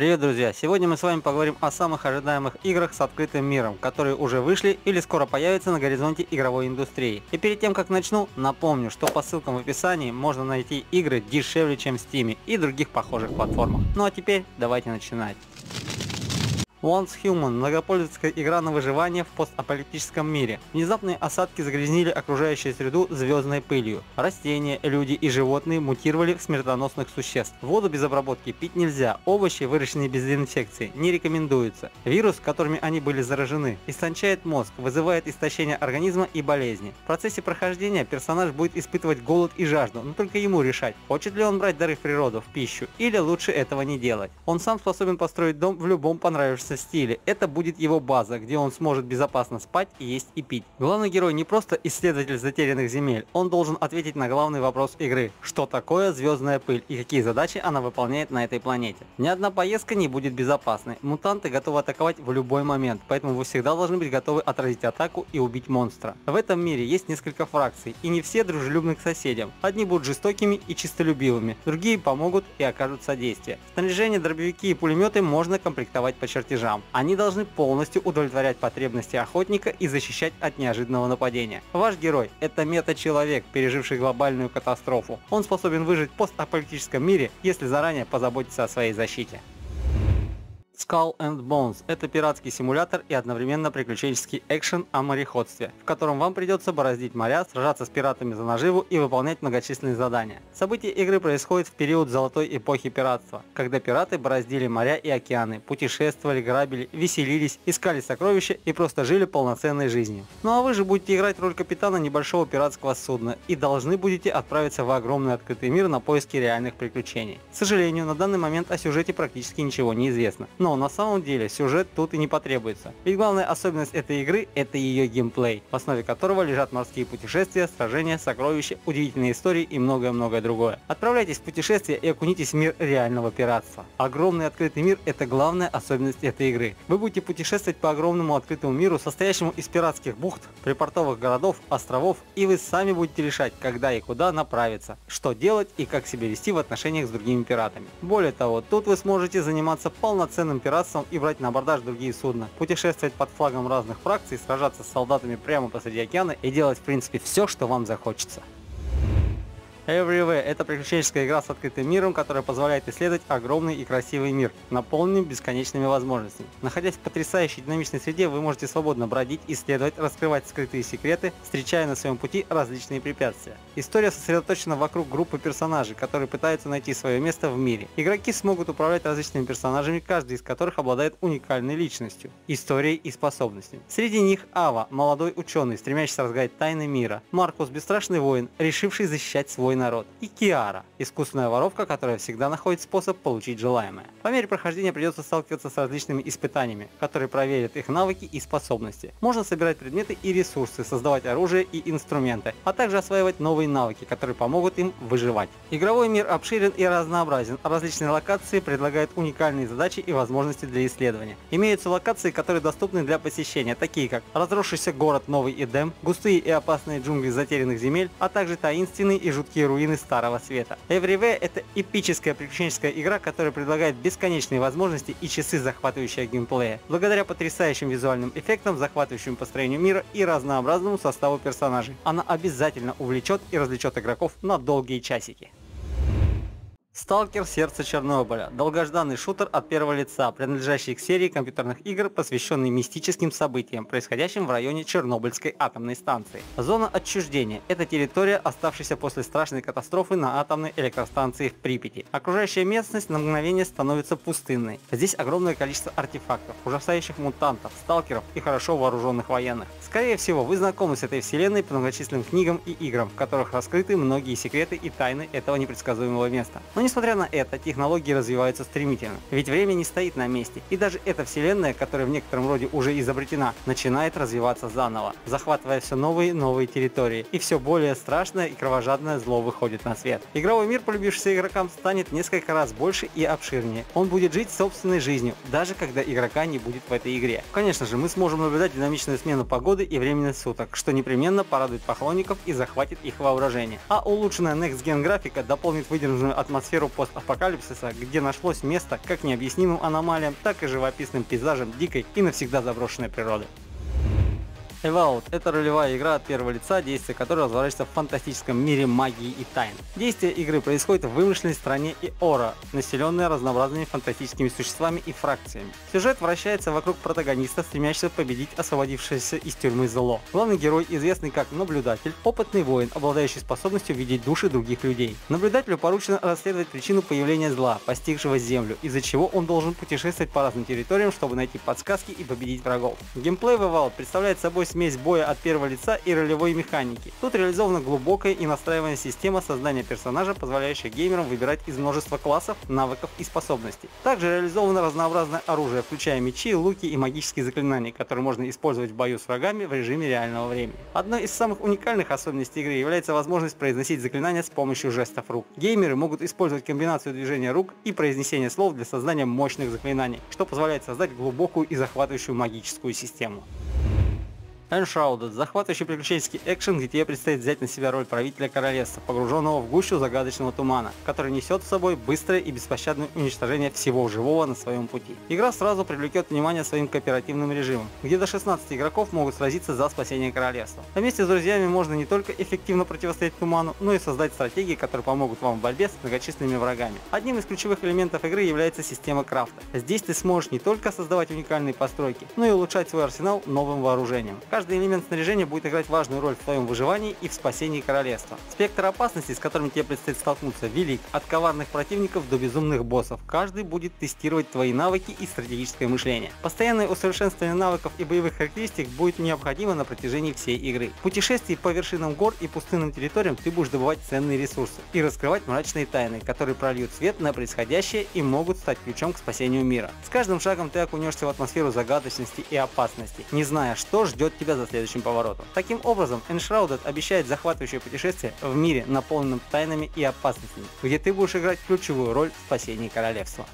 Привет, друзья! Сегодня мы с вами поговорим о самых ожидаемых играх с открытым миром, которые уже вышли или скоро появятся на горизонте игровой индустрии. И перед тем, как начну, напомню, что по ссылкам в описании можно найти игры дешевле, чем в Steam и других похожих платформах. Ну а теперь давайте начинать. Once Human – многопользовательская игра на выживание в постапокалиптическом мире. Внезапные осадки загрязнили окружающую среду звездной пылью. Растения, люди и животные мутировали в смертоносных существ. Воду без обработки пить нельзя, овощи, выращенные без инфекции, не рекомендуются. Вирус, которыми они были заражены, истончает мозг, вызывает истощение организма и болезни. В процессе прохождения персонаж будет испытывать голод и жажду, но только ему решать, хочет ли он брать дары в природу, в пищу, или лучше этого не делать. Он сам способен построить дом в любом понравившемся понравится стиле, это будет его база, где он сможет безопасно спать, есть и пить. Главный герой не просто исследователь затерянных земель, он должен ответить на главный вопрос игры. Что такое звездная пыль и какие задачи она выполняет на этой планете. Ни одна поездка не будет безопасной. Мутанты готовы атаковать в любой момент, поэтому вы всегда должны быть готовы отразить атаку и убить монстра. В этом мире есть несколько фракций, и не все дружелюбны к соседям. Одни будут жестокими и чистолюбивыми, другие помогут и окажут содействие. Снаряжение, дробовики и пулеметы можно комплектовать по чертежам чертежам. Они должны полностью удовлетворять потребности охотника и защищать от неожиданного нападения. Ваш герой – это мета-человек, переживший глобальную катастрофу. Он способен выжить в постапокалиптическом мире, если заранее позаботиться о своей защите. Skull and Bones – это пиратский симулятор и одновременно приключенческий экшен о мореходстве, в котором вам придется бороздить моря, сражаться с пиратами за наживу и выполнять многочисленные задания. События игры происходят в период золотой эпохи пиратства, когда пираты бороздили моря и океаны, путешествовали, грабили, веселились, искали сокровища и просто жили полноценной жизнью. Ну а вы же будете играть роль капитана небольшого пиратского судна и должны будете отправиться в огромный открытый мир на поиски реальных приключений. К сожалению, на данный момент о сюжете практически ничего не известно, но но на самом деле сюжет тут и не потребуется. Ведь главная особенность этой игры – это ее геймплей, в основе которого лежат морские путешествия, сражения, сокровища, удивительные истории и многое-многое другое. Отправляйтесь в путешествие и окунитесь в мир реального пиратства. Огромный открытый мир – это главная особенность этой игры. Вы будете путешествовать по огромному открытому миру, состоящему из пиратских бухт, припортовых городов, островов, и вы сами будете решать, когда и куда направиться, что делать и как себя вести в отношениях с другими пиратами. Более того, тут вы сможете заниматься полноценным пиратством и брать на абордаж другие судна, путешествовать под флагом разных фракций, сражаться с солдатами прямо посреди океана и делать в принципе все, что вам захочется. Everywhere – это приключенческая игра с открытым миром, которая позволяет исследовать огромный и красивый мир, наполненный бесконечными возможностями. Находясь в потрясающей динамичной среде, вы можете свободно бродить, исследовать, раскрывать скрытые секреты, встречая на своем пути различные препятствия. История сосредоточена вокруг группы персонажей, которые пытаются найти свое место в мире. Игроки смогут управлять различными персонажами, каждый из которых обладает уникальной личностью, историей и способностями. Среди них Ава – молодой ученый, стремящийся разгадать тайны мира, Маркус – бесстрашный воин, решивший защищать свой народ. И Киара – искусственная воровка, которая всегда находит способ получить желаемое. По мере прохождения придется сталкиваться с различными испытаниями, которые проверят их навыки и способности. Можно собирать предметы и ресурсы, создавать оружие и инструменты, а также осваивать новые навыки, которые помогут им выживать. Игровой мир обширен и разнообразен, а различные локации предлагают уникальные задачи и возможности для исследования. Имеются локации, которые доступны для посещения, такие как разросшийся город Новый Эдем, густые и опасные джунгли затерянных земель, а также таинственные и жуткие руины Старого Света. Everywhere это эпическая приключенческая игра, которая предлагает бесконечные возможности и часы захватывающего геймплея. Благодаря потрясающим визуальным эффектам, захватывающим построению мира и разнообразному составу персонажей. Она обязательно увлечет и развлечет игроков на долгие часики. Сталкер Сердце Чернобыля. Долгожданный шутер от первого лица, принадлежащий к серии компьютерных игр, посвященный мистическим событиям, происходящим в районе Чернобыльской атомной станции. Зона отчуждения – это территория, оставшаяся после страшной катастрофы на атомной электростанции в Припяти. Окружающая местность на мгновение становится пустынной. Здесь огромное количество артефактов, ужасающих мутантов, сталкеров и хорошо вооруженных военных. Скорее всего, вы знакомы с этой вселенной по многочисленным книгам и играм, в которых раскрыты многие секреты и тайны этого непредсказуемого места. Но не Несмотря на это, технологии развиваются стремительно, ведь время не стоит на месте, и даже эта вселенная, которая в некотором роде уже изобретена, начинает развиваться заново, захватывая все новые и новые территории, и все более страшное и кровожадное зло выходит на свет. Игровой мир, полюбившийся игрокам, станет несколько раз больше и обширнее. Он будет жить собственной жизнью, даже когда игрока не будет в этой игре. Конечно же, мы сможем наблюдать динамичную смену погоды и времени суток, что непременно порадует поклонников и захватит их вооружение. А улучшенная Next Gen графика дополнит выдержанную атмосферу атмосферу постапокалипсиса, где нашлось место как необъяснимым аномалиям, так и живописным пейзажам дикой и навсегда заброшенной природы. Evout – это ролевая игра от первого лица, действие которой разворачивается в фантастическом мире магии и тайн. Действие игры происходит в вымышленной стране Иора, населенной разнообразными фантастическими существами и фракциями. Сюжет вращается вокруг протагониста, стремящегося победить освободившееся из тюрьмы зло. Главный герой, известный как наблюдатель, опытный воин, обладающий способностью видеть души других людей. Наблюдателю поручено расследовать причину появления зла, постигшего Землю, из-за чего он должен путешествовать по разным территориям, чтобы найти подсказки и победить врагов. Геймплей в Evout представляет собой смесь боя от первого лица и ролевой механики. Тут реализована глубокая и настраиваемая система создания персонажа, позволяющая геймерам выбирать из множества классов, навыков и способностей. Также реализовано разнообразное оружие, включая мечи, луки и магические заклинания, которые можно использовать в бою с врагами в режиме реального времени. Одной из самых уникальных особенностей игры является возможность произносить заклинания с помощью жестов рук. Геймеры могут использовать комбинацию движения рук и произнесения слов для создания мощных заклинаний, что позволяет создать глубокую и захватывающую магическую систему. Enshrouded – захватывающий приключенческий экшен, где тебе предстоит взять на себя роль правителя королевства, погруженного в гущу загадочного тумана, который несет с собой быстрое и беспощадное уничтожение всего живого на своем пути. Игра сразу привлекет внимание своим кооперативным режимом, где до 16 игроков могут сразиться за спасение королевства. А вместе с друзьями можно не только эффективно противостоять туману, но и создать стратегии, которые помогут вам в борьбе с многочисленными врагами. Одним из ключевых элементов игры является система крафта. Здесь ты сможешь не только создавать уникальные постройки, но и улучшать свой арсенал новым вооружением. Каждый элемент снаряжения будет играть важную роль в твоем выживании и в спасении королевства. Спектр опасностей, с которыми тебе предстоит столкнуться, велик, от коварных противников до безумных боссов. Каждый будет тестировать твои навыки и стратегическое мышление. Постоянное усовершенствование навыков и боевых характеристик будет необходимо на протяжении всей игры. В путешествии по вершинам гор и пустынным территориям ты будешь добывать ценные ресурсы и раскрывать мрачные тайны, которые прольют свет на происходящее и могут стать ключом к спасению мира. С каждым шагом ты окунешься в атмосферу загадочности и опасности, не зная, что ждет тебя за следующим поворотом. Таким образом, Enshrouded обещает захватывающее путешествие в мире, наполненном тайнами и опасностями, где ты будешь играть ключевую роль в спасении королевства.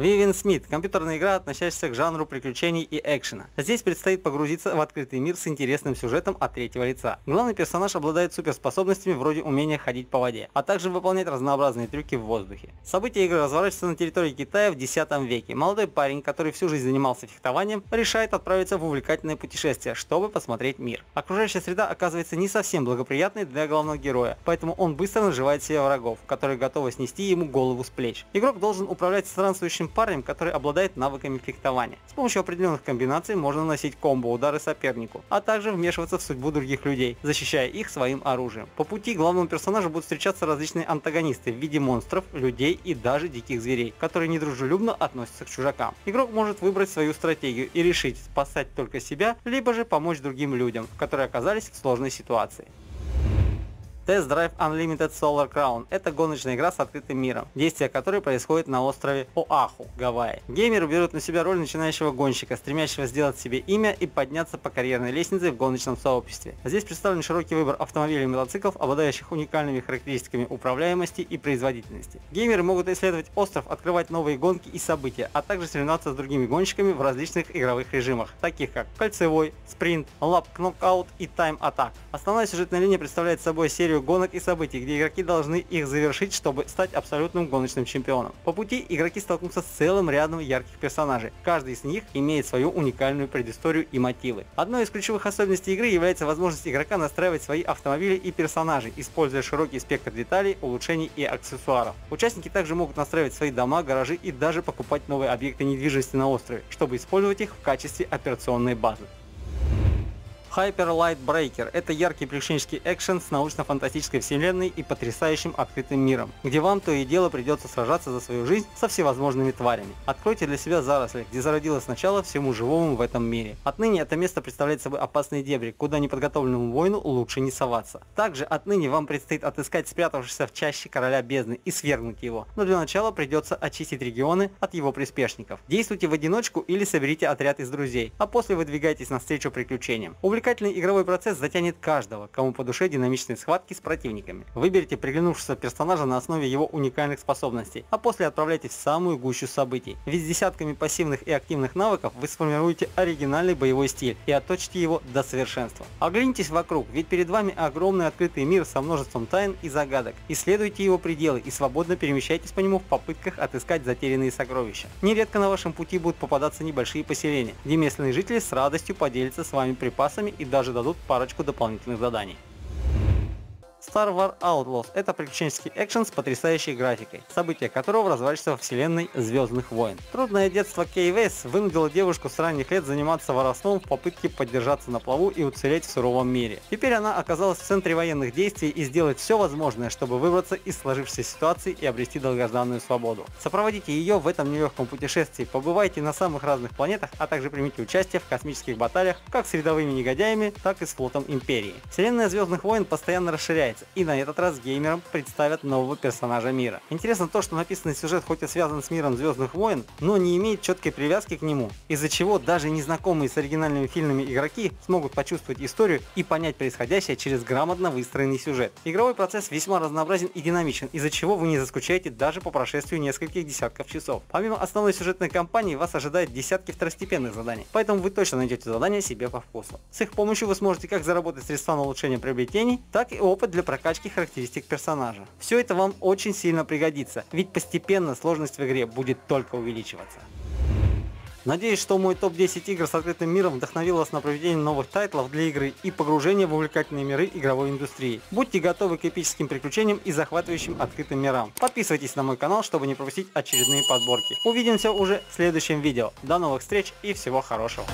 Vivian Smith – компьютерная игра, относящаяся к жанру приключений и экшена. Здесь предстоит погрузиться в открытый мир с интересным сюжетом от третьего лица. Главный персонаж обладает суперспособностями вроде умения ходить по воде, а также выполнять разнообразные трюки в воздухе. События игры разворачиваются на территории Китая в X веке. Молодой парень, который всю жизнь занимался фехтованием, решает отправиться в увлекательное путешествие, чтобы посмотреть мир. Окружающая среда оказывается не совсем благоприятной для главного героя, поэтому он быстро наживает себе врагов, которые готовы снести ему голову с плеч. Игрок должен управлять странствующим парнем, который обладает навыками фехтования. С помощью определенных комбинаций можно наносить комбо-удары сопернику, а также вмешиваться в судьбу других людей, защищая их своим оружием. По пути главному персонажу будут встречаться различные антагонисты в виде монстров, людей и даже диких зверей, которые недружелюбно относятся к чужакам. Игрок может выбрать свою стратегию и решить спасать только себя, либо же помочь другим людям, которые оказались в сложной ситуации. Test Drive Unlimited Solar Crown – это гоночная игра с открытым миром, действие которой происходит на острове Оаху, Гавайи. Геймеры берут на себя роль начинающего гонщика, стремящего сделать себе имя и подняться по карьерной лестнице в гоночном сообществе. Здесь представлен широкий выбор автомобилей и мотоциклов, обладающих уникальными характеристиками управляемости и производительности. Геймеры могут исследовать остров, открывать новые гонки и события, а также соревноваться с другими гонщиками в различных игровых режимах, таких как кольцевой, спринт, лап, кнокаут и тайм атак. Основная сюжетная линия представляет собой серию серию гонок и событий, где игроки должны их завершить, чтобы стать абсолютным гоночным чемпионом. По пути игроки столкнутся с целым рядом ярких персонажей. Каждый из них имеет свою уникальную предысторию и мотивы. Одной из ключевых особенностей игры является возможность игрока настраивать свои автомобили и персонажей, используя широкий спектр деталей, улучшений и аксессуаров. Участники также могут настраивать свои дома, гаражи и даже покупать новые объекты недвижимости на острове, чтобы использовать их в качестве операционной базы. Hyper Light Breaker – это яркий приключенческий экшен с научно-фантастической вселенной и потрясающим открытым миром, где вам то и дело придется сражаться за свою жизнь со всевозможными тварями. Откройте для себя заросли, где зародилось начало всему живому в этом мире. Отныне это место представляет собой опасные дебри, куда неподготовленному воину лучше не соваться. Также отныне вам предстоит отыскать спрятавшегося в чаще короля бездны и свергнуть его, но для начала придется очистить регионы от его приспешников. Действуйте в одиночку или соберите отряд из друзей, а после выдвигайтесь навстречу приключениям Увлекательный игровой процесс затянет каждого, кому по душе динамичные схватки с противниками. Выберите приглянувшегося персонажа на основе его уникальных способностей, а после отправляйтесь в самую гущу событий. Ведь с десятками пассивных и активных навыков вы сформируете оригинальный боевой стиль и отточите его до совершенства. Оглянитесь вокруг, ведь перед вами огромный открытый мир со множеством тайн и загадок. Исследуйте его пределы и свободно перемещайтесь по нему в попытках отыскать затерянные сокровища. Нередко на вашем пути будут попадаться небольшие поселения, где местные жители с радостью поделятся с вами припасами и даже дадут парочку дополнительных заданий. Star Wars Outlaws – это приключенческий экшен с потрясающей графикой, события которого разворачиваются во вселенной Звездных войн. Трудное детство Кей Вейс вынудило девушку с ранних лет заниматься воровством в попытке поддержаться на плаву и уцелеть в суровом мире. Теперь она оказалась в центре военных действий и сделает все возможное, чтобы выбраться из сложившейся ситуации и обрести долгожданную свободу. Сопроводите ее в этом нелегком путешествии, побывайте на самых разных планетах, а также примите участие в космических баталиях как с рядовыми негодяями, так и с флотом Империи. Вселенная Звездных войн постоянно расширяется, появится, и на этот раз геймерам представят нового персонажа мира. Интересно то, что написанный сюжет хоть и связан с миром Звездных войн, но не имеет четкой привязки к нему, из-за чего даже незнакомые с оригинальными фильмами игроки смогут почувствовать историю и понять происходящее через грамотно выстроенный сюжет. Игровой процесс весьма разнообразен и динамичен, из-за чего вы не заскучаете даже по прошествию нескольких десятков часов. Помимо основной сюжетной кампании вас ожидает десятки второстепенных заданий, поэтому вы точно найдете задания себе по вкусу. С их помощью вы сможете как заработать средства на улучшение приобретений, так и опыт для прокачки характеристик персонажа. Все это вам очень сильно пригодится, ведь постепенно сложность в игре будет только увеличиваться. Надеюсь, что мой топ-10 игр с открытым миром вдохновил вас на проведение новых тайтлов для игры и погружение в увлекательные миры игровой индустрии. Будьте готовы к эпическим приключениям и захватывающим открытым мирам. Подписывайтесь на мой канал, чтобы не пропустить очередные подборки. Увидимся уже в следующем видео. До новых встреч и всего хорошего.